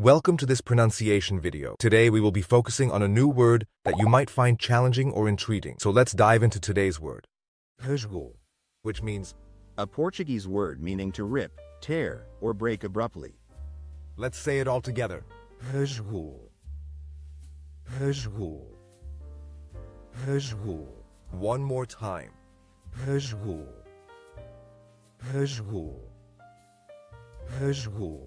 Welcome to this pronunciation video. Today we will be focusing on a new word that you might find challenging or intriguing. So let's dive into today's word, Rasgou. which means, A Portuguese word meaning to rip, tear, or break abruptly. let's say it all together. Rasgou. Rasgou. Rasgou. One more time. Rasgou. Rasgou. Rasgou.